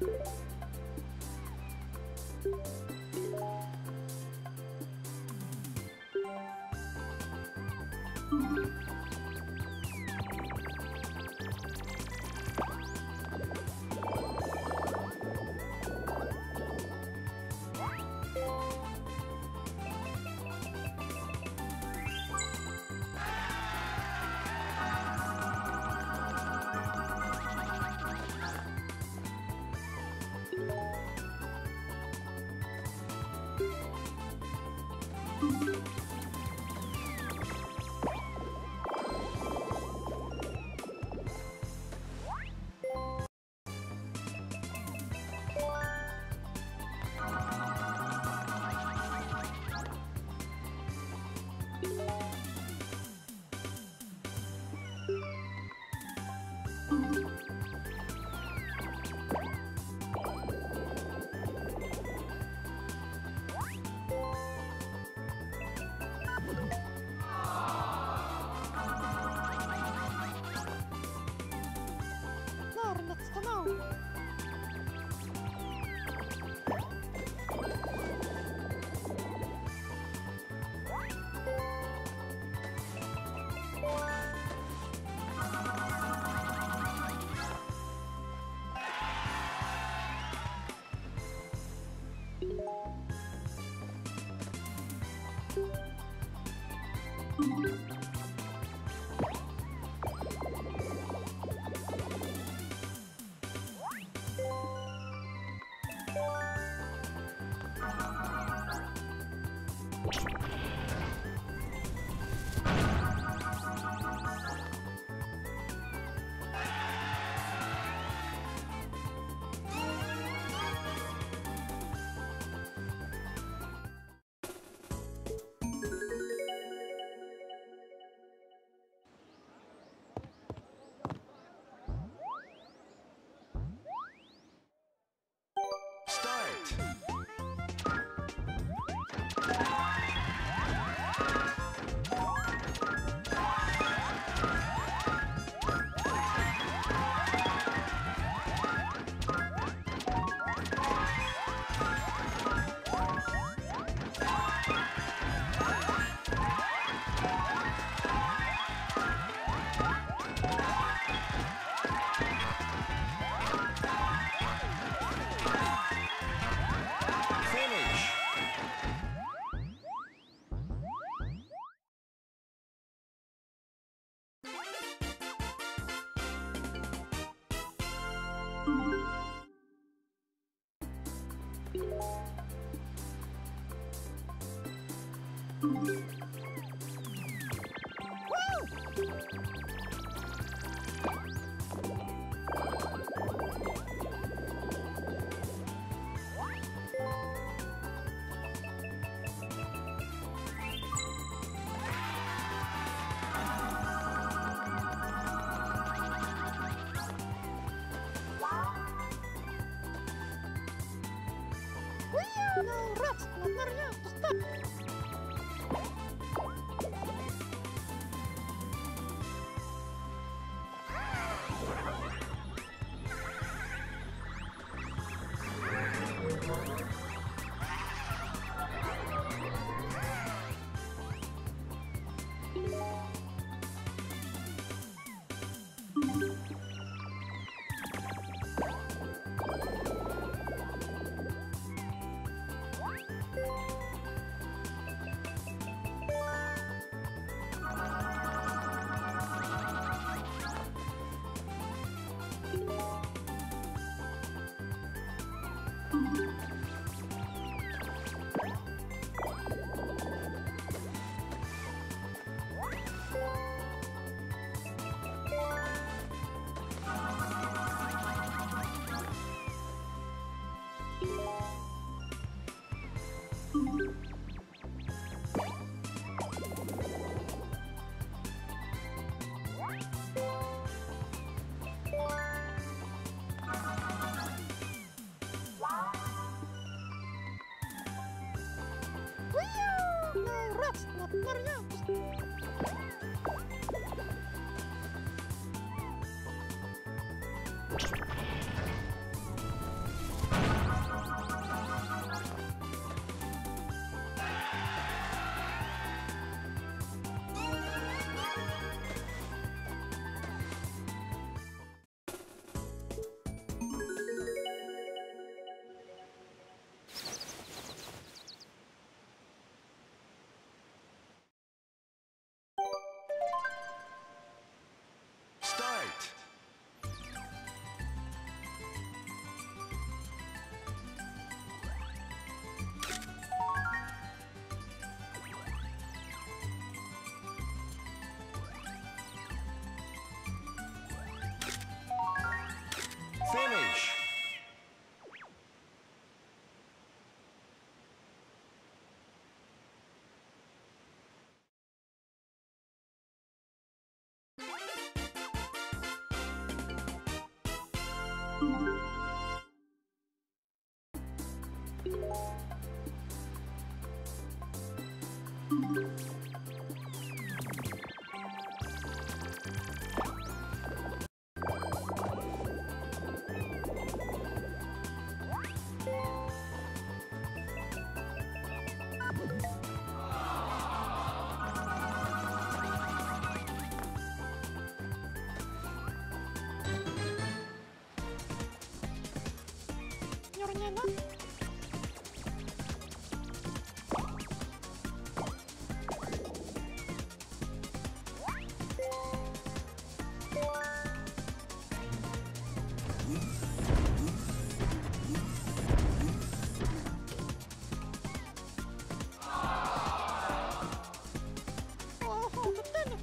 När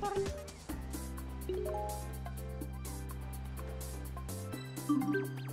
Thank you.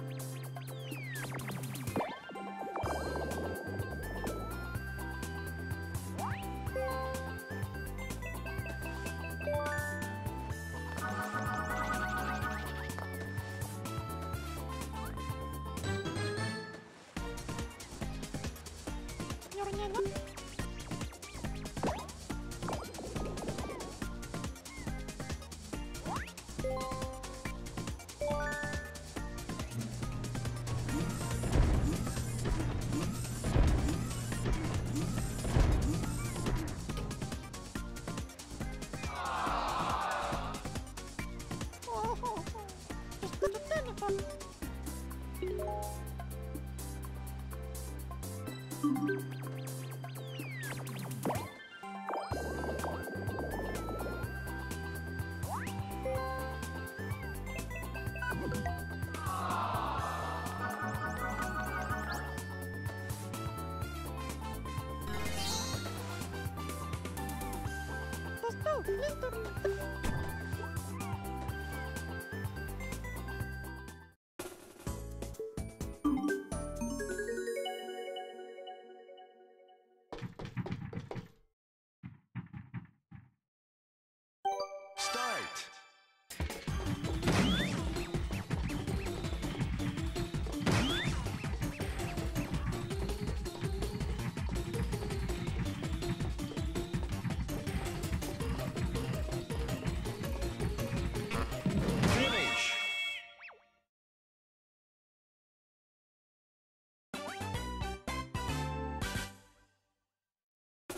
Little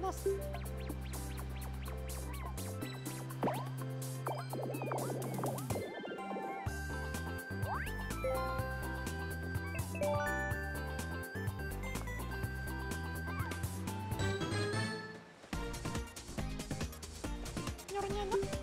ます。にろに。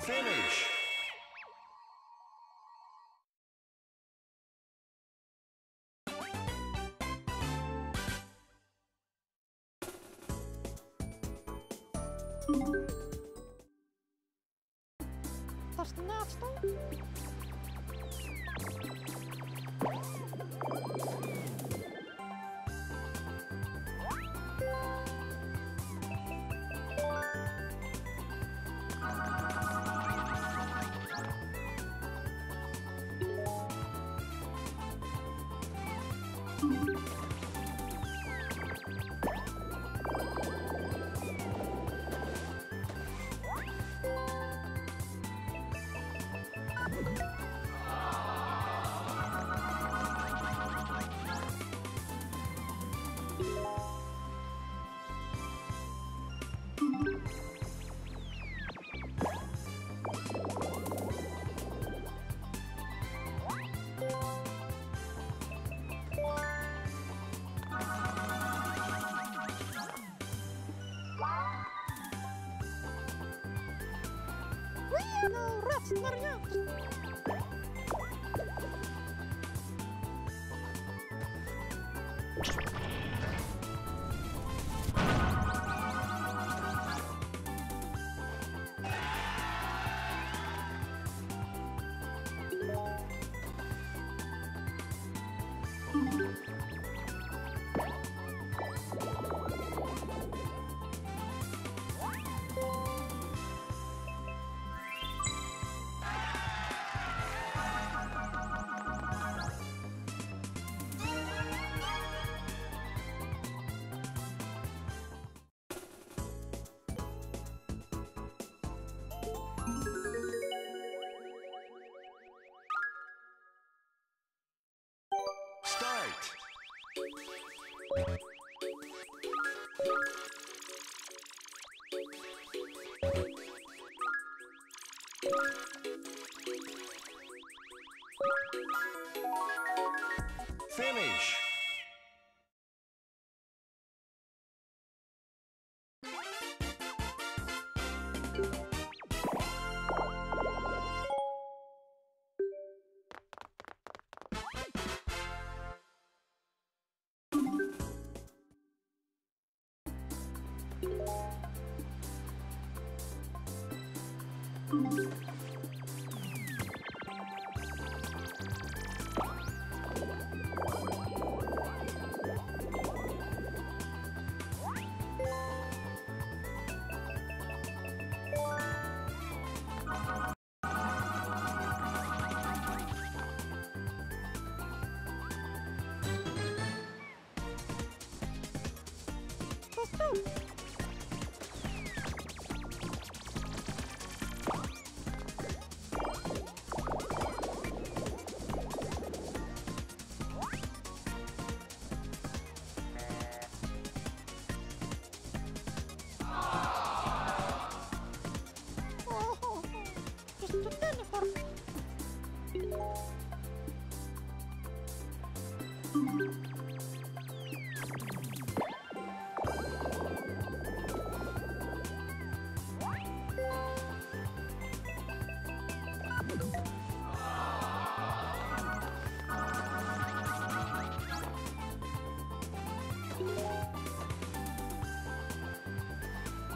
Finish! Wieno, raz Finish.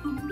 Mm-hmm.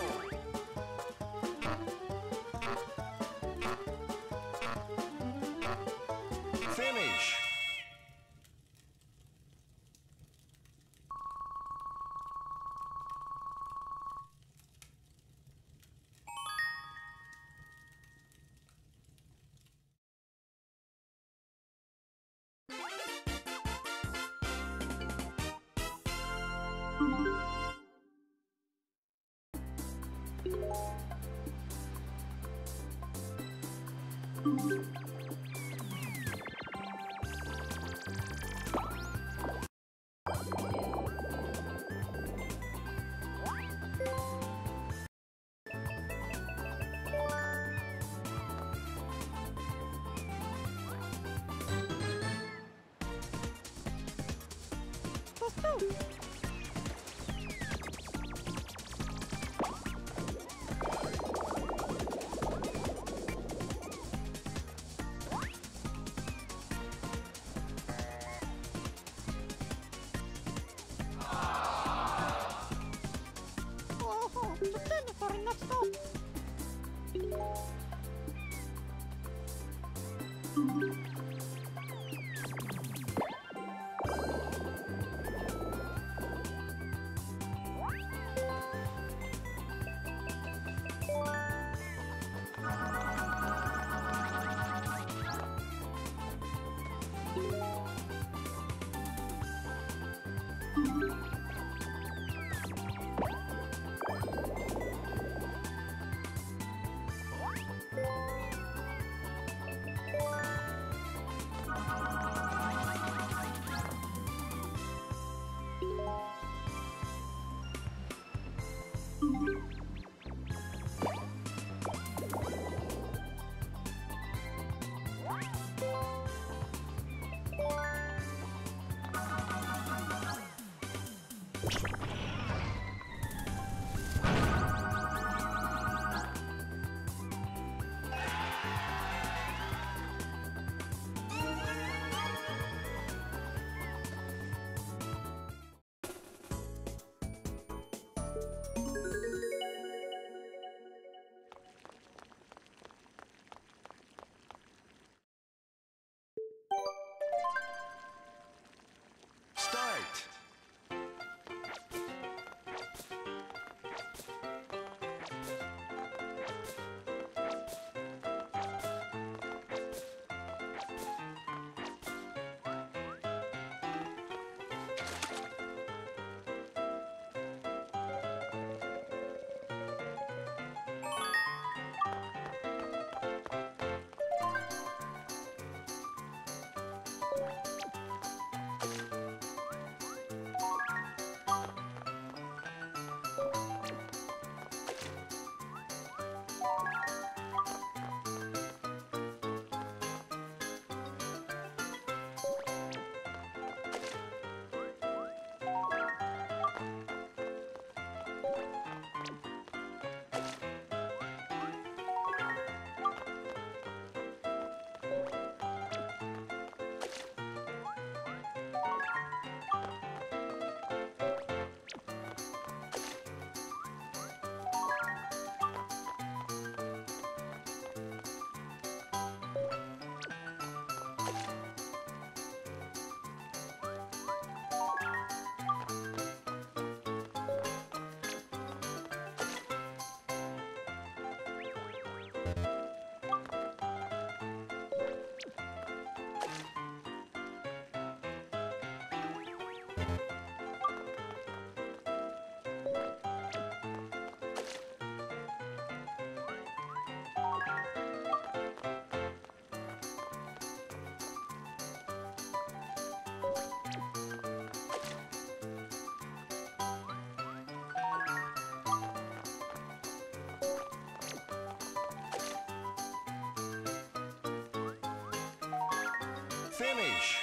Finish.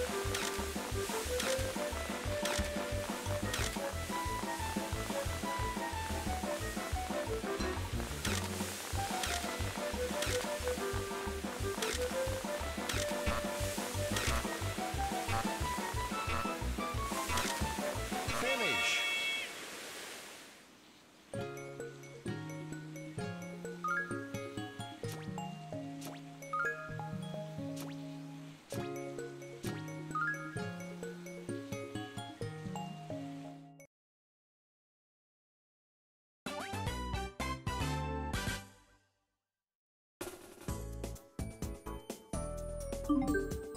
うん。Das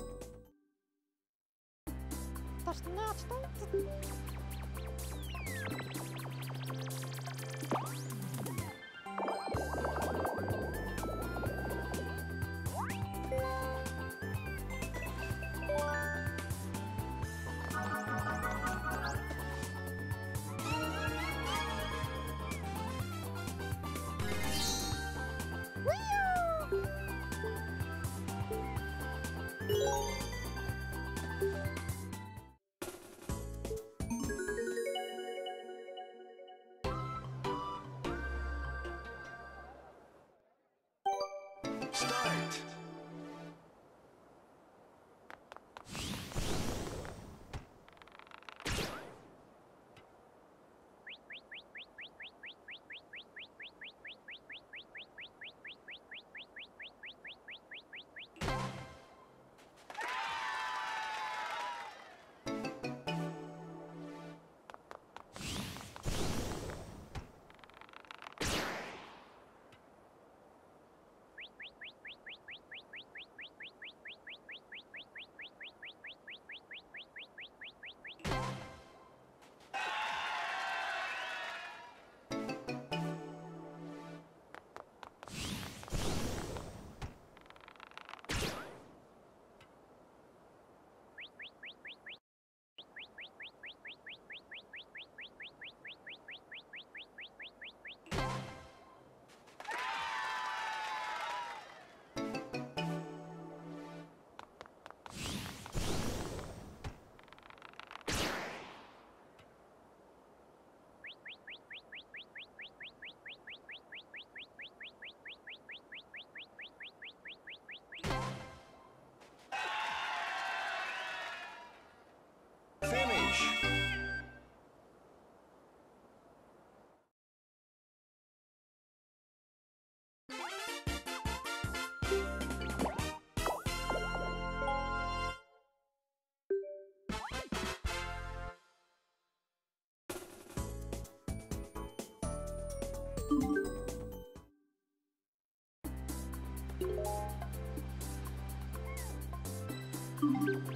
Thank you.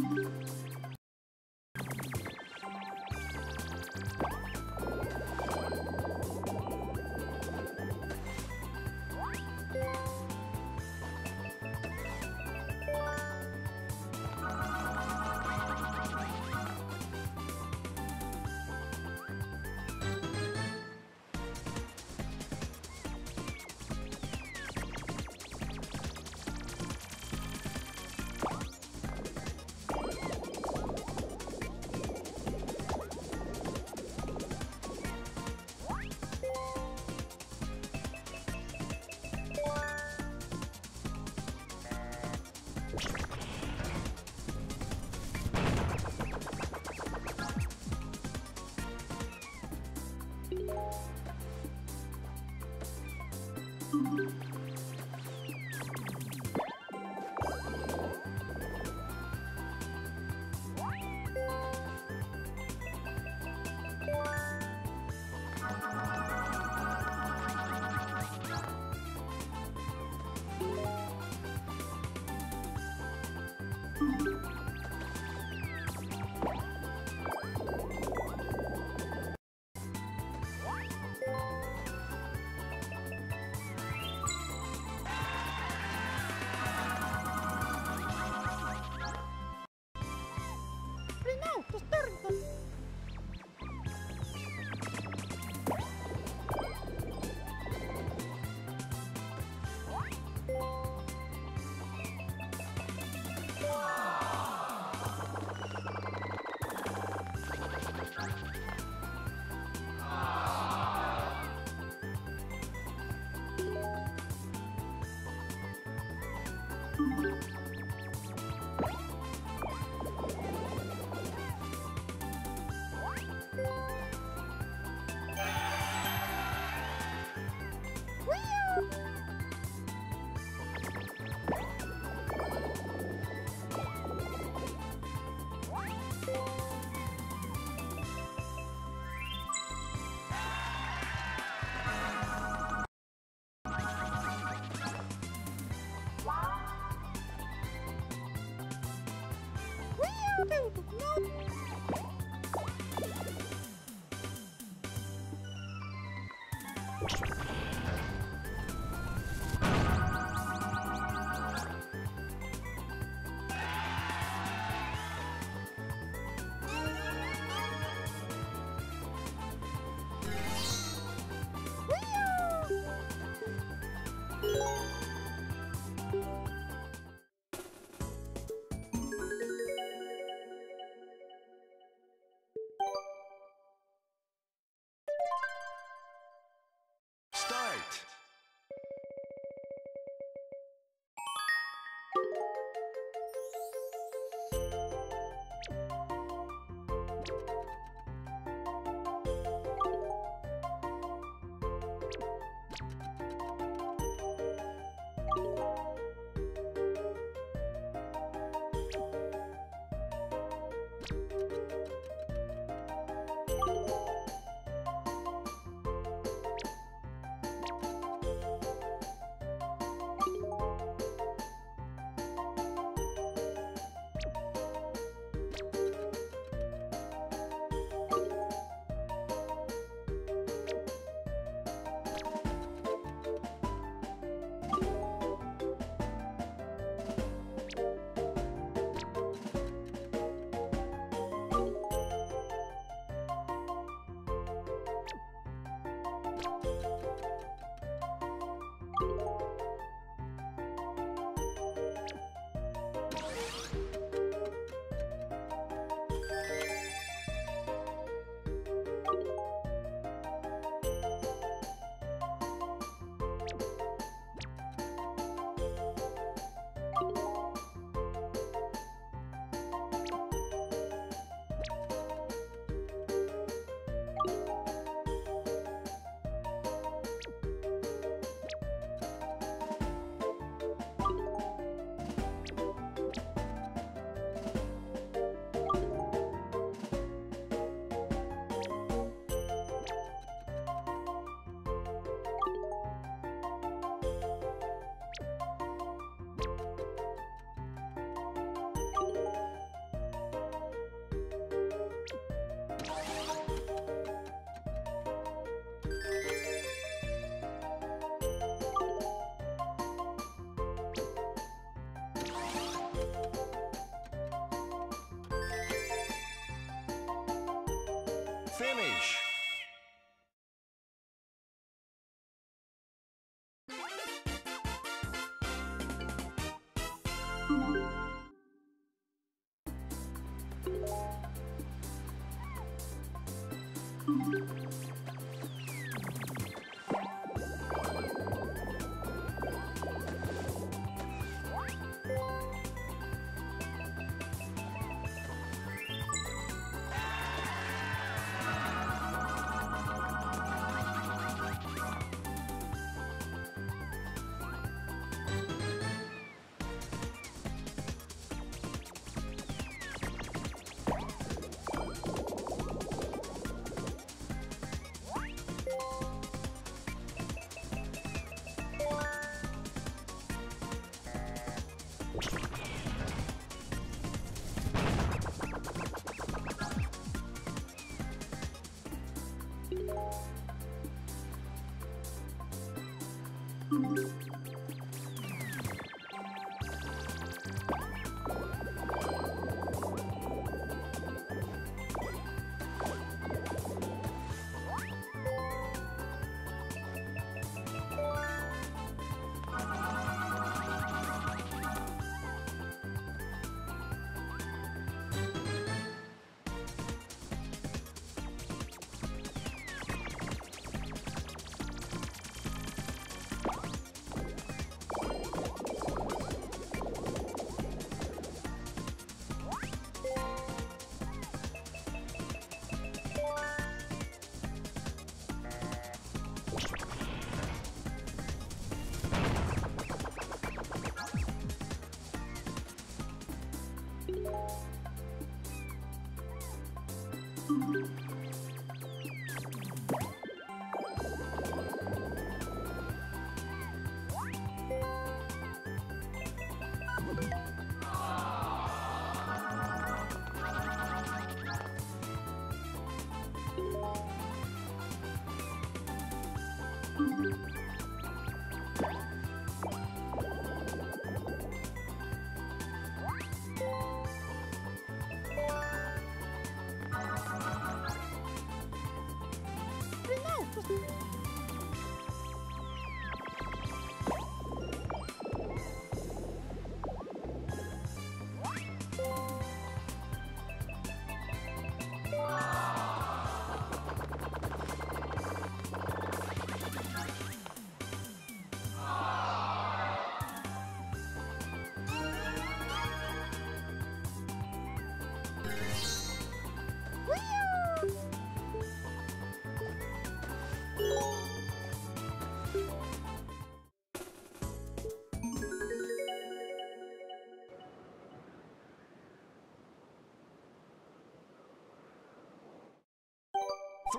Reno Woohoo!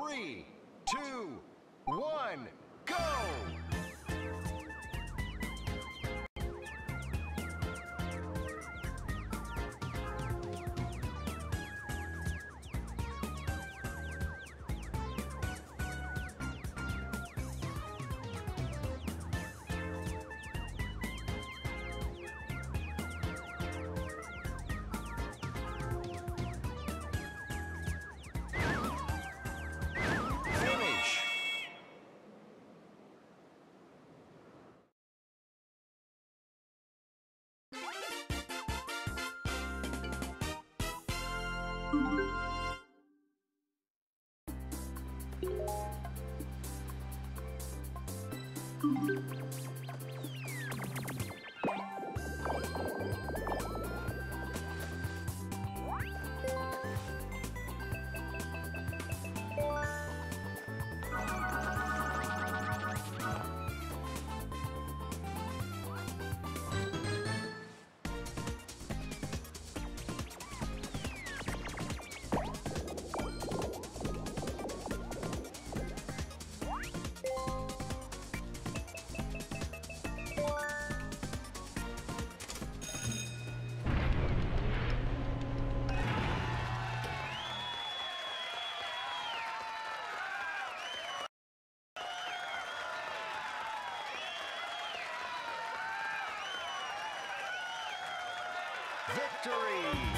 Three, two, Thank you. Itu